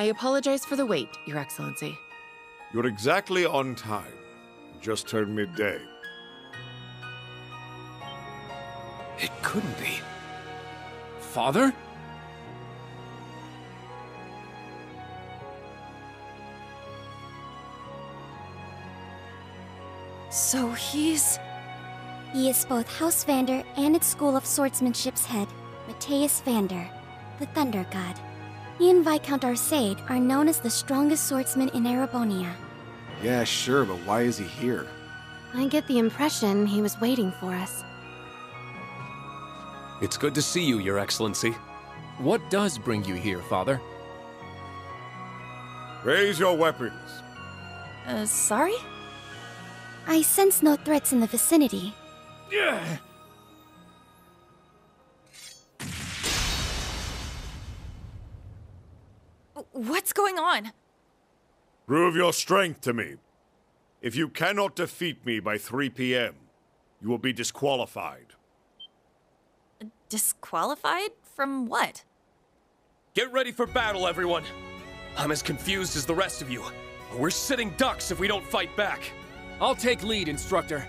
I apologize for the wait, Your Excellency. You're exactly on time. Just turned midday. It couldn't be. Father? So he's... He is both House Vander and its School of Swordsmanship's head, Matthias Vander, the Thunder God. He and Viscount Arseid are known as the strongest swordsmen in Erebonia. Yeah, sure, but why is he here? I get the impression he was waiting for us. It's good to see you, Your Excellency. What does bring you here, Father? Raise your weapons. Uh, sorry? I sense no threats in the vicinity. What's going on? Prove your strength to me. If you cannot defeat me by 3 p.m., you will be disqualified. Disqualified? From what? Get ready for battle, everyone! I'm as confused as the rest of you. We're sitting ducks if we don't fight back. I'll take lead, Instructor.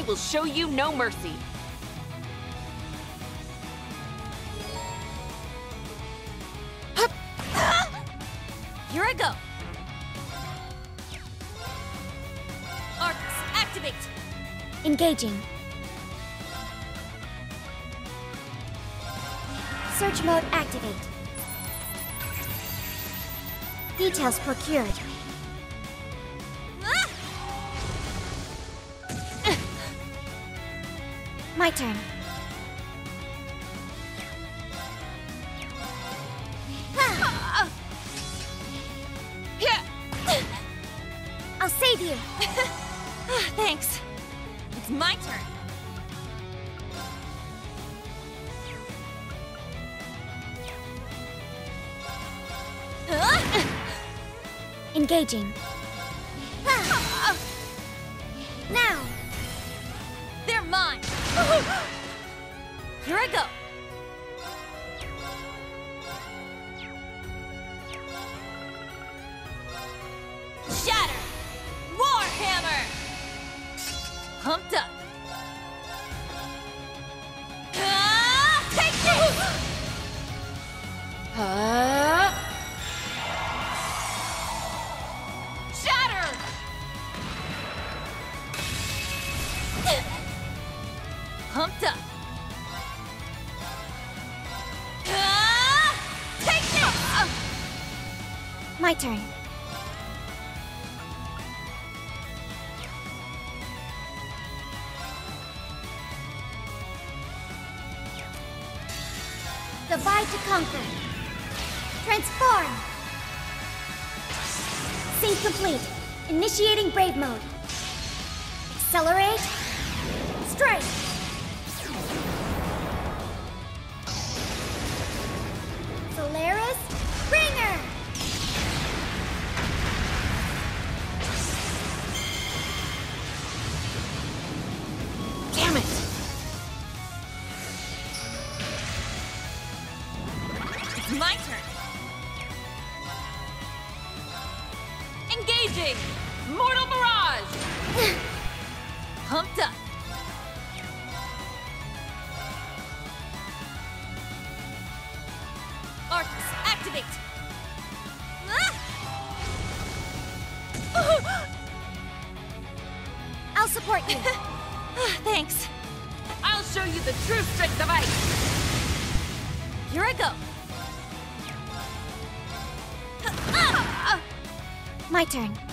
I will show you no mercy. Here I go. Arcus, activate! Engaging. Search mode activate. Details procured. My turn. I'll save you. Thanks. It's my turn. Engaging. Now! They're mine! Here I go. Pumped up. Ah, take this! My turn. Divide to conquer. Transform! Sync complete. Initiating Brave Mode. Accelerate. Strike! Activate! Ah! I'll support you. Thanks. I'll show you the true strength of ice. Here I go. My turn.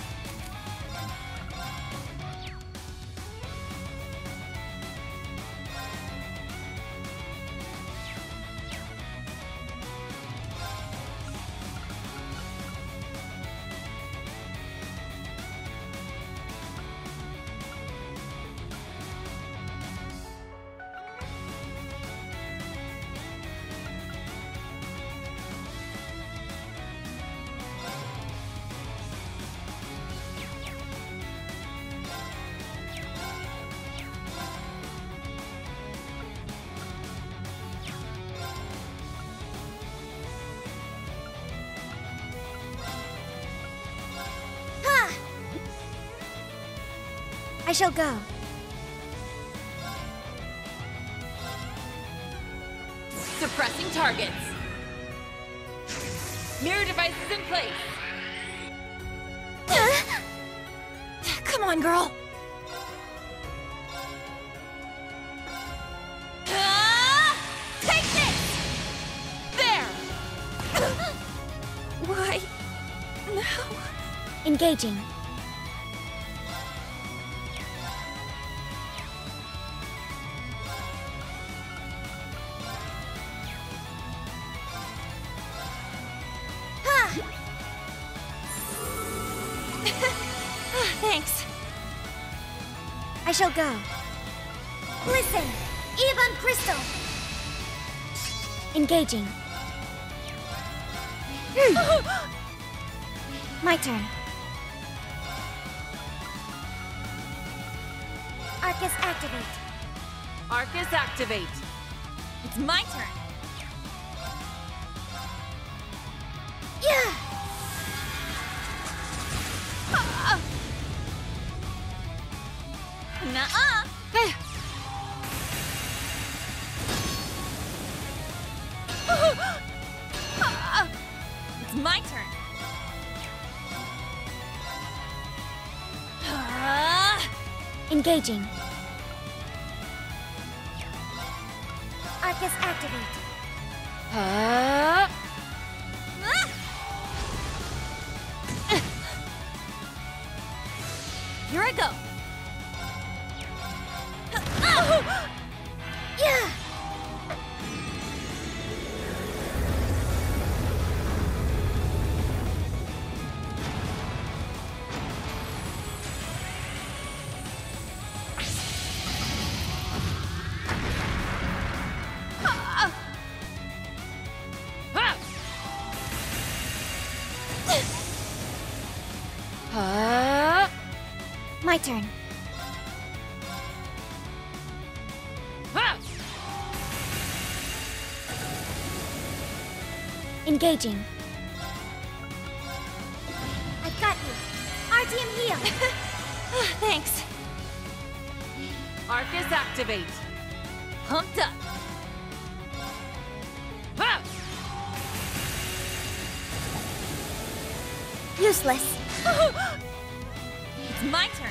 I shall go. Suppressing targets. Mirror devices in place. Come on, girl. Ah! Take this! There! Why? No. Engaging. Thanks. I shall go. Listen! Evan Crystal! Engaging. My turn. Arcus activate. Arcus activate. It's my turn. Yeah! Nuh-uh. it's my turn. Ah, Engaging. Arcus activate. Uh, Here I go. My turn. Ha! Engaging. I've got you. Artium heal. Ah, thanks. Arcus activate. Pumped up. Ha! Useless. It's my turn.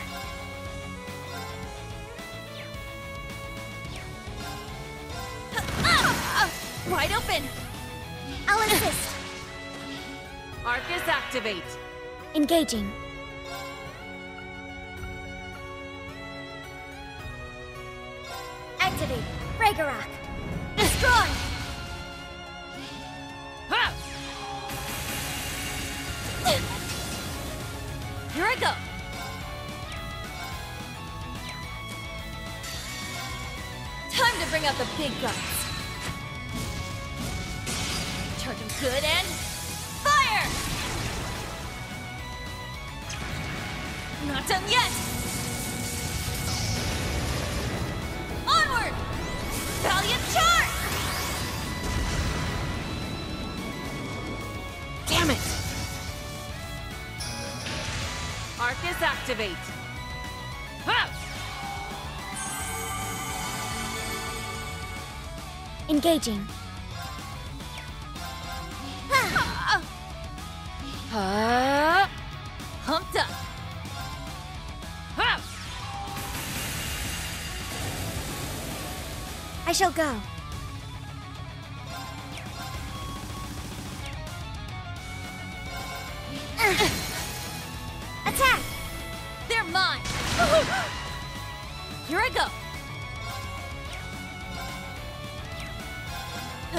Ah! Wide open. I'll assist. Arcus activate. Engaging. Activate. Ragnarok. Bring out the big guns. Charge them good and fire! Not done yet. Onward! Valiant charge! Damn it! Arcus activate. Engaging. Ha! Pumped up. I shall go.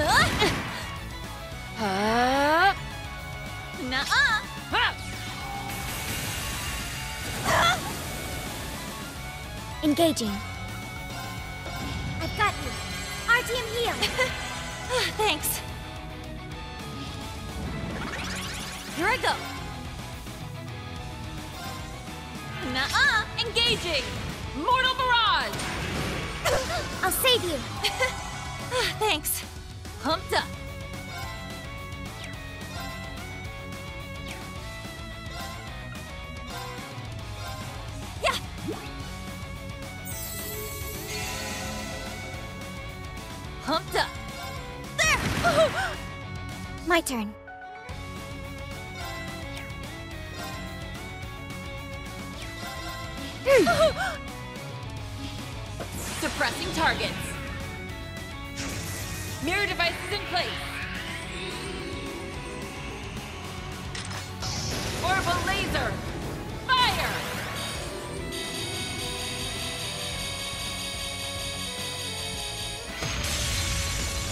Huh? Ha! Nuh-uh. Ha! Engaging. I've got you. Artium heal. Oh, thanks. Here I go. Nuh-uh. Engaging. Mortal barrage! I'll save you. Oh, thanks. Pumped up.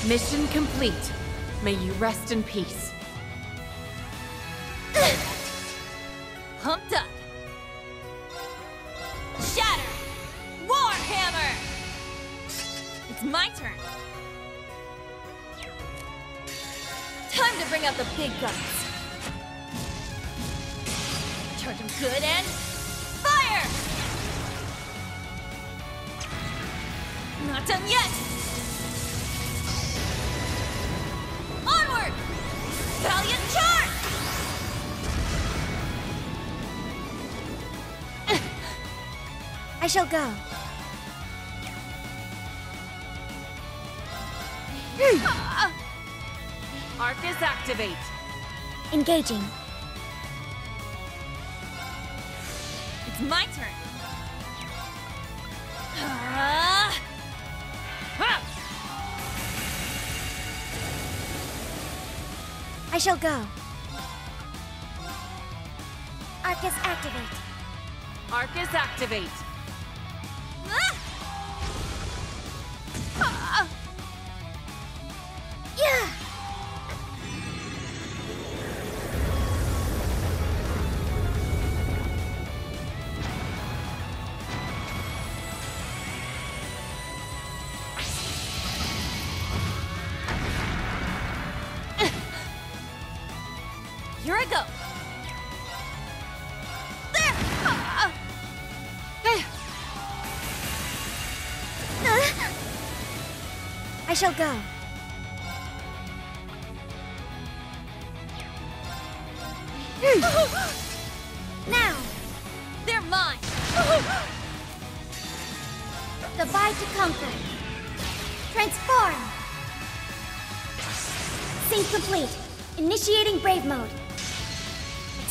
Mission complete. May you rest in peace. Pumped up. Shatter. Warhammer. It's my turn. Time to bring out the big guns. Charge 'em good and fire. Not done yet. I shall go. Arcus activate. Engaging. It's my turn. Ah, I shall go. Arcus activate. Arcus activate. go. There! Hey. I shall go. now! They're mine! Divide to conquer. Transform! Sync complete. Initiating brave mode.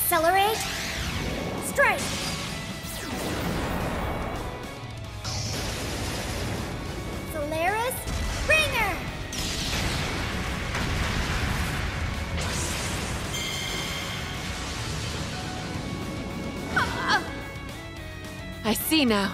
Accelerate. Strike. Solaris Ringer. I see now.